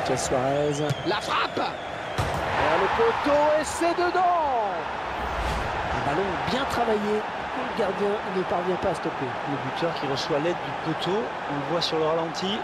Mathias La frappe le poteau et c'est dedans Un ballon bien travaillé. Le gardien ne parvient pas à stopper. Le buteur qui reçoit l'aide du poteau, on le voit sur le ralenti,